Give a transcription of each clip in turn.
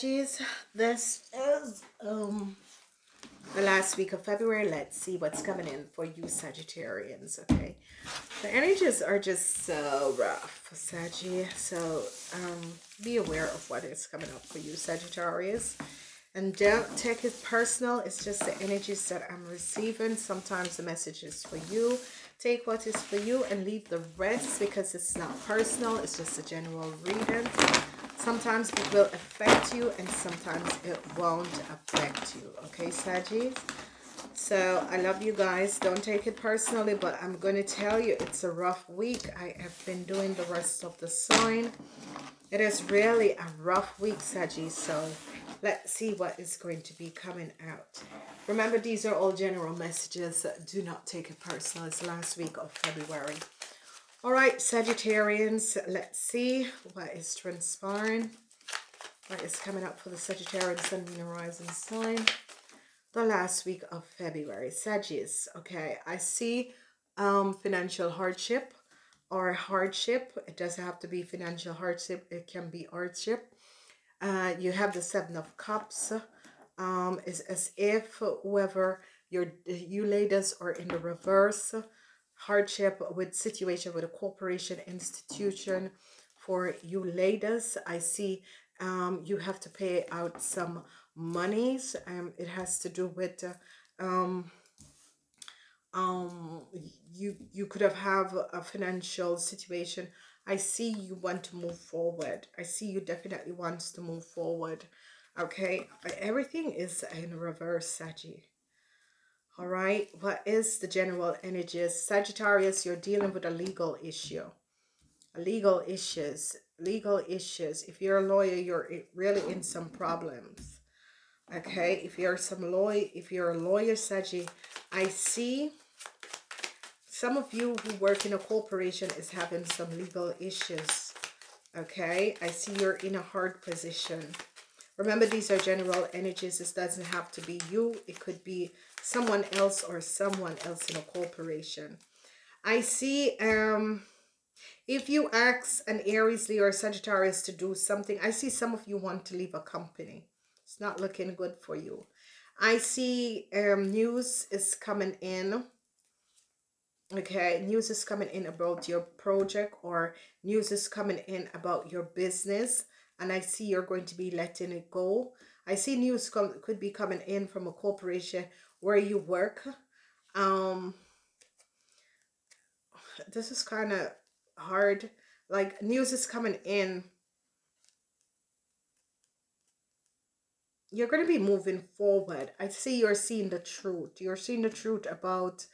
Saggies, this is um the last week of February. Let's see what's coming in for you Sagittarians, okay? The energies are just so rough, Saggy. So um, be aware of what is coming up for you, Sagittarius. And don't take it personal. It's just the energies that I'm receiving. Sometimes the message is for you. Take what is for you and leave the rest because it's not personal. It's just a general reading. Sometimes it will affect you and sometimes it won't affect you. Okay, Saggies? So I love you guys. Don't take it personally, but I'm going to tell you it's a rough week. I have been doing the rest of the sign. It is really a rough week, Saggies. So let's see what is going to be coming out. Remember, these are all general messages. Do not take it personal. It's last week of February. All right, Sagittarians, let's see what is transpiring. What is coming up for the Sagittarian Sun, Moon, Horizon sign. The last week of February. Sagittarius, okay, I see um, financial hardship or hardship. It doesn't have to be financial hardship. It can be hardship. Uh, you have the Seven of Cups. Um, it's as if whoever your you ladies are in the reverse hardship with situation with a corporation institution for you ladies. I see um you have to pay out some monies um it has to do with uh, um um you you could have have a financial situation. I see you want to move forward. I see you definitely wants to move forward. Okay everything is in reverse Saggy. All right. What is the general energies? Sagittarius, you're dealing with a legal issue. Legal issues. Legal issues. If you're a lawyer, you're really in some problems. Okay. If you're some lawyer, if you're a lawyer, Saggy, I see some of you who work in a corporation is having some legal issues. Okay. I see you're in a hard position. Remember, these are general energies. This doesn't have to be you. It could be someone else or someone else in a corporation. I see um, if you ask an Aries, Leo, or Sagittarius to do something, I see some of you want to leave a company. It's not looking good for you. I see um, news is coming in. Okay, news is coming in about your project or news is coming in about your business. And I see you're going to be letting it go. I see news come, could be coming in from a corporation where you work. Um, this is kind of hard. Like news is coming in. You're going to be moving forward. I see you're seeing the truth. You're seeing the truth about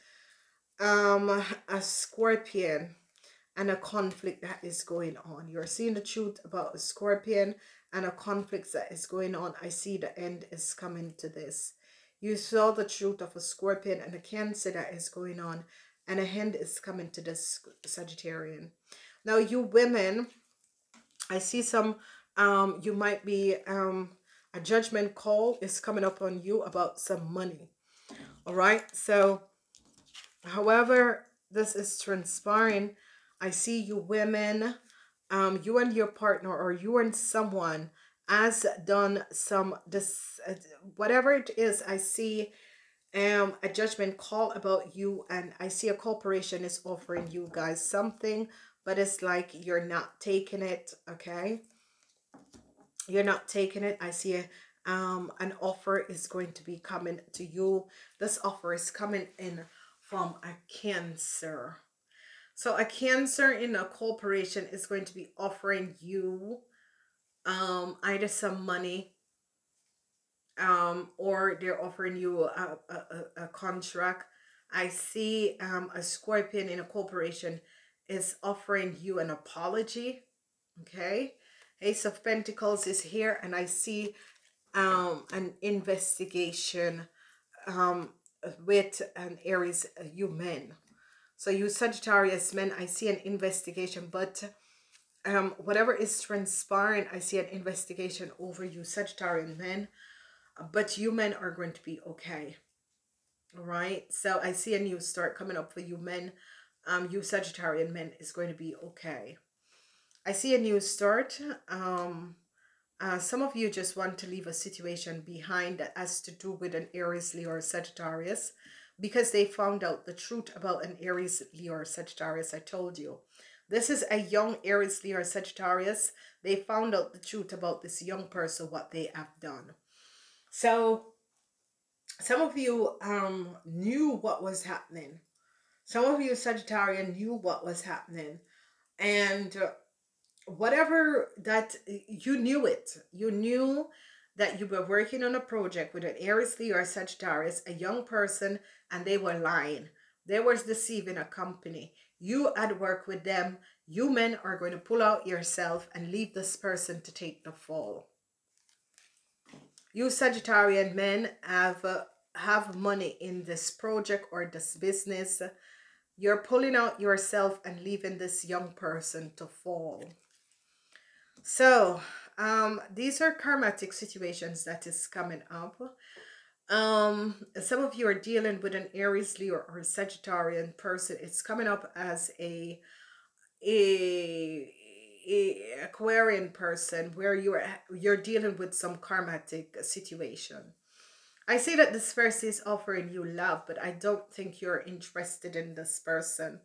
um a scorpion and a conflict that is going on. You're seeing the truth about a scorpion and a conflict that is going on. I see the end is coming to this. You saw the truth of a scorpion and a cancer that is going on and a hand is coming to this Sagittarian. Now you women, I see some, um, you might be, um, a judgment call is coming up on you about some money. All right. So however this is transpiring, I see you women, um, you and your partner or you and someone has done some this uh, whatever it is i see um a judgment call about you and i see a corporation is offering you guys something but it's like you're not taking it okay? You're not taking it. I see a, um an offer is going to be coming to you. This offer is coming in from a cancer. So a cancer in a corporation is going to be offering you um, either some money um, or they're offering you a, a, a contract. I see um, a scorpion in a corporation is offering you an apology. Okay. Ace of Pentacles is here and I see um, an investigation um, with an Aries, uh, you men. So you Sagittarius men, I see an investigation, but um, whatever is transpiring, I see an investigation over you, Sagittarian men, but you men are going to be okay. All right. So I see a new start coming up for you men. Um, you Sagittarian men is going to be okay. I see a new start. Um, Uh, some of you just want to leave a situation behind that has to do with an Aries, Leo, or Sagittarius because they found out the truth about an Aries, Leo, or Sagittarius. I told you. This is a young Aries, Leo, or Sagittarius. They found out the truth about this young person, what they have done. So, some of you um knew what was happening. Some of you Sagittarian knew what was happening. And uh, whatever that you knew it. You knew that you were working on a project with an Aries, Leo, or Sagittarius, a young person, and they were lying. They was deceiving a company. You at work with them. You men are going to pull out yourself and leave this person to take the fall. You Sagittarian men have uh, have money in this project or this business. You're pulling out yourself and leaving this young person to fall. So, um, these are karmatic situations that is coming up. Um, some of you are dealing with an Aries, Leo, or Sagittarian person. It's coming up as a a, a Aquarian person where you're you're dealing with some karmatic situation. I say that this person is offering you love, but I don't think you're interested in this person.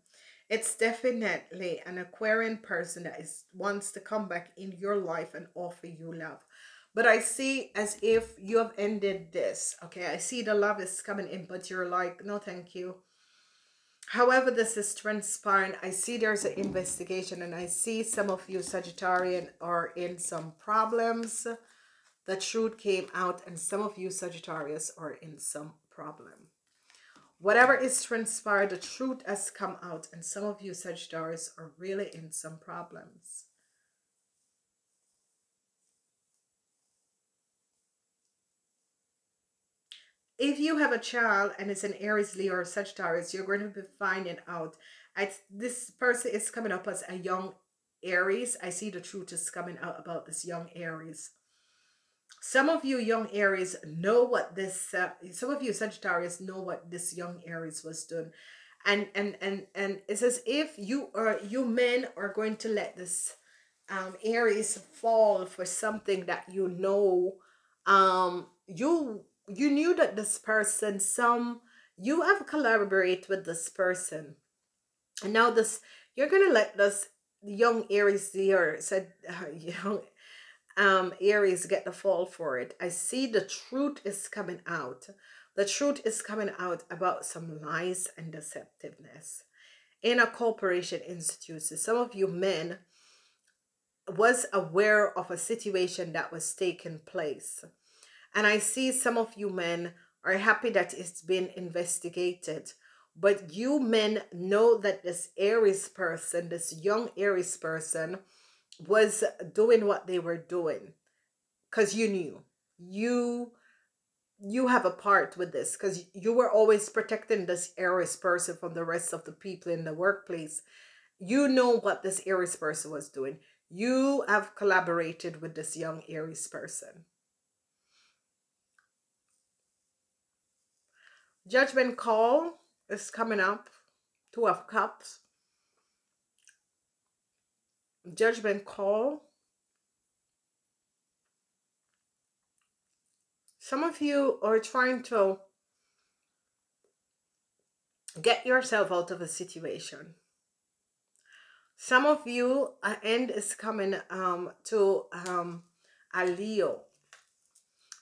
It's definitely an Aquarian person that is wants to come back in your life and offer you love. But I see as if you have ended this. Okay, I see the love is coming in, but you're like, no, thank you. However, this is transpiring. I see there's an investigation, and I see some of you Sagittarian are in some problems. The truth came out, and some of you Sagittarius are in some problem. Whatever is transpired, the truth has come out, and some of you Sagittarius are really in some problems. If you have a child and it's an Aries, Leo, or Sagittarius, you're going to be finding out. I, this person is coming up as a young Aries. I see the truth is coming out about this young Aries. Some of you young Aries know what this, uh, some of you Sagittarius know what this young Aries was doing. And, and, and, and it's as if you are, you men are going to let this um, Aries fall for something that you know um, you you knew that this person some you have collaborate with this person. And now this you're gonna let this young aries here said uh, young um aries get the fall for it. I see the truth is coming out. The truth is coming out about some lies and deceptiveness. In a corporation institute some of you men was aware of a situation that was taking place and I see some of you men are happy that it's been investigated. But you men know that this Aries person, this young Aries person, was doing what they were doing. Because you knew. You you have a part with this because you were always protecting this Aries person from the rest of the people in the workplace. You know what this Aries person was doing. You have collaborated with this young Aries person. Judgment call is coming up. Two of Cups. Judgment call. Some of you are trying to get yourself out of a situation. Some of you, an end is coming um, to um, a Leo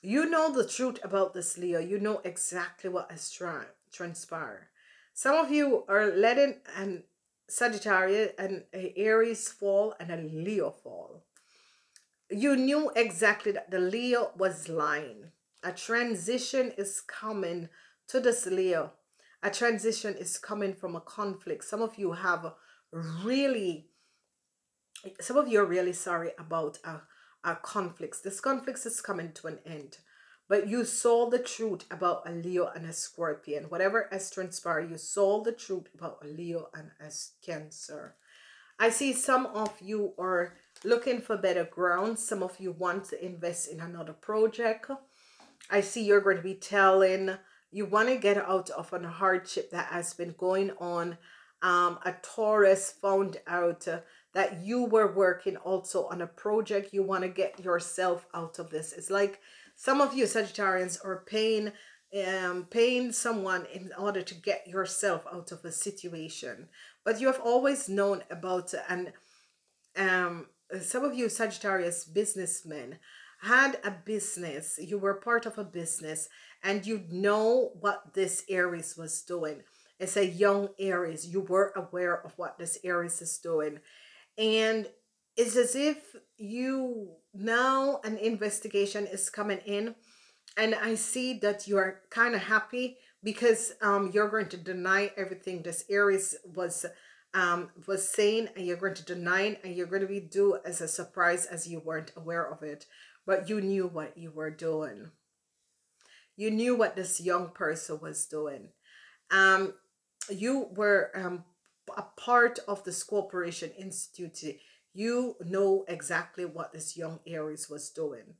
you know the truth about this, Leo. You know exactly what has tra transpired. Some of you are letting an Sagittarius and Aries fall and a Leo fall. You knew exactly that the Leo was lying. A transition is coming to this Leo. A transition is coming from a conflict. Some of you have really, some of you are really sorry about a uh, conflicts. This conflicts is coming to an end. But you saw the truth about a Leo and a Scorpion. Whatever has transpired, you saw the truth about a Leo and a Cancer. I see some of you are looking for better ground. Some of you want to invest in another project. I see you're going to be telling, you want to get out of a hardship that has been going on um, a Taurus found out uh, that you were working also on a project. You want to get yourself out of this. It's like some of you Sagittarians are paying um, paying someone in order to get yourself out of a situation. But you have always known about and um, some of you Sagittarius businessmen had a business. You were part of a business and you know what this Aries was doing. It's a young Aries. You were aware of what this Aries is doing. And it's as if you now an investigation is coming in and I see that you are kind of happy because um, you're going to deny everything this Aries was um, was saying and you're going to deny it and you're going to be do as a surprise as you weren't aware of it. But you knew what you were doing. You knew what this young person was doing. Um you were um a part of this corporation institute you know exactly what this young aries was doing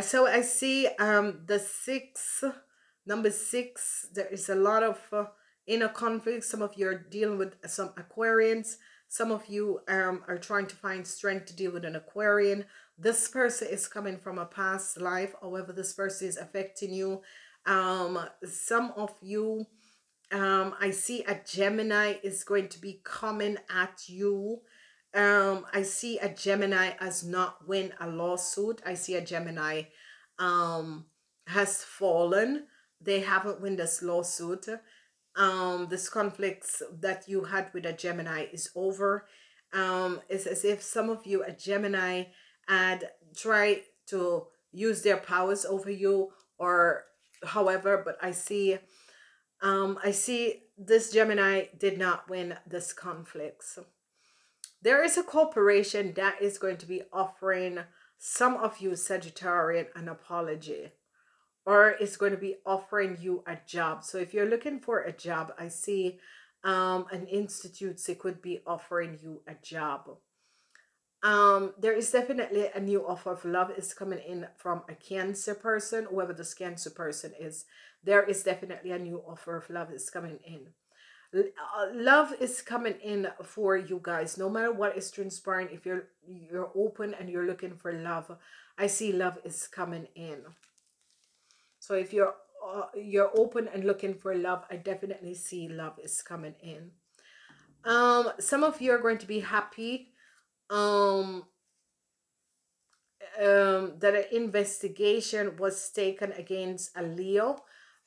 so I see um the six, number six, there is a lot of uh, inner conflict. Some of you are dealing with some Aquarians. Some of you um, are trying to find strength to deal with an Aquarian. This person is coming from a past life. However, this person is affecting you. Um, some of you, um, I see a Gemini is going to be coming at you. Um i see a gemini as not win a lawsuit. I see a gemini um has fallen. They haven't win this lawsuit. Um this conflicts that you had with a gemini is over. Um it's as if some of you a gemini had tried to use their powers over you or however but i see um i see this gemini did not win this conflict so there is a corporation that is going to be offering some of you Sagittarian an apology or it's going to be offering you a job. So if you're looking for a job, I see um, an institute so could be offering you a job. Um, there is definitely a new offer of love is coming in from a cancer person, whoever this cancer person is. There is definitely a new offer of love is coming in. Uh, love is coming in for you guys no matter what is transpiring if you're you're open and you're looking for love i see love is coming in so if you're uh, you're open and looking for love i definitely see love is coming in um some of you are going to be happy um um that an investigation was taken against a leo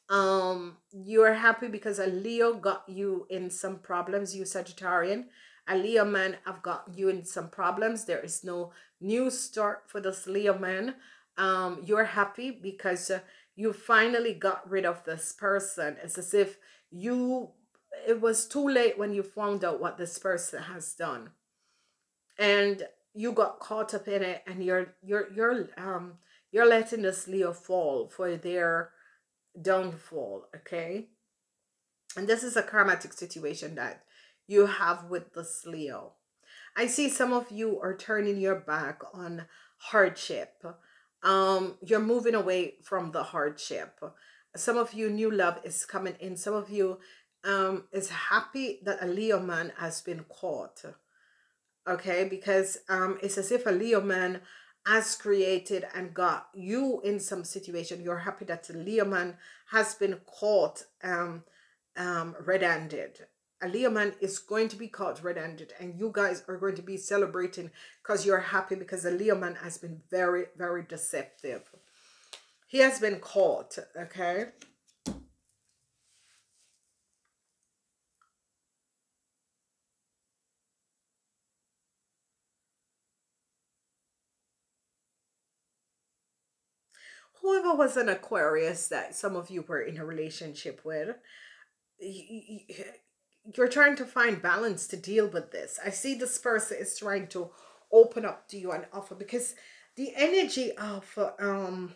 um you are happy because a leo got you in some problems you sagittarian. A leo man I've got you in some problems. There is no new start for this leo man. Um you're happy because uh, you finally got rid of this person. It's as if you it was too late when you found out what this person has done and you got caught up in it and you're you're you're um you're letting this leo fall for their downfall okay? And this is a karmatic situation that you have with this leo. I see some of you are turning your back on hardship. Um you're moving away from the hardship. Some of you new love is coming in. Some of you um is happy that a leo man has been caught okay? Because um it's as if a leo man has created and got you in some situation. You're happy that the leo man has been caught um um red-handed. A leo man is going to be caught red-handed and you guys are going to be celebrating because you're happy because the leo man has been very very deceptive. He has been caught okay whoever was an Aquarius that some of you were in a relationship with, you're trying to find balance to deal with this. I see this person is trying to open up to you and offer because the energy of um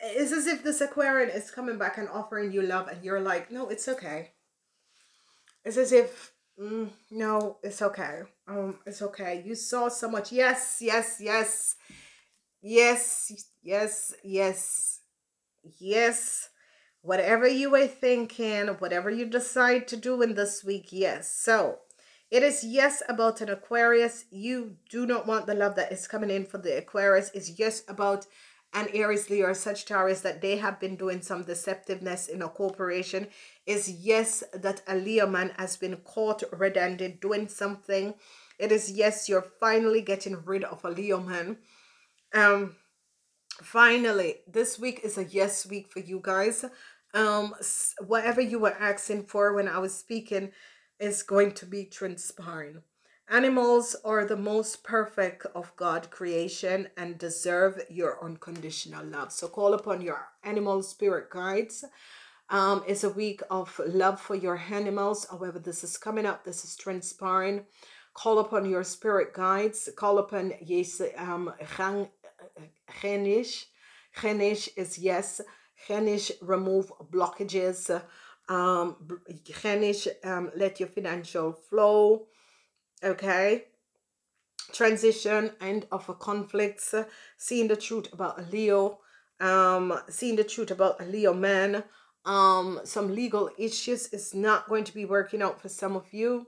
it's as if this Aquarian is coming back and offering you love and you're like, no, it's okay. It's as if Mm, no, it's okay. Um, it's okay. You saw so much. Yes, yes, yes, yes, yes, yes. Yes. Whatever you were thinking, whatever you decide to do in this week, yes. So it is yes about an Aquarius. You do not want the love that is coming in for the Aquarius. It's yes about an Aries, Leo, or Sagittarius that they have been doing some deceptiveness in a corporation. Is yes that a Leo man has been caught red-handed doing something. It is yes you're finally getting rid of a Leo man. Um, finally, this week is a yes week for you guys. Um, whatever you were asking for when I was speaking is going to be transpiring. Animals are the most perfect of God creation and deserve your unconditional love. So call upon your animal spirit guides. Um, it's a week of love for your animals. However, this is coming up. This is transpiring. Call upon your spirit guides. Call upon yes, um, Ganesh. Ganesh is yes. Ganesh remove blockages um um let your financial flow okay? Transition end of a conflict seeing the truth about a leo um seeing the truth about a leo man. Um some legal issues is not going to be working out for some of you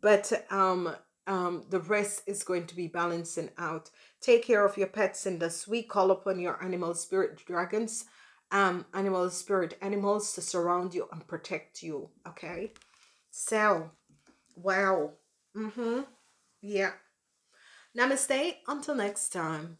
but um um the rest is going to be balancing out. Take care of your pets in this week call upon your animal spirit dragons um animal spirit animals to surround you and protect you okay? So wow mm-hmm. Yeah. Namaste until next time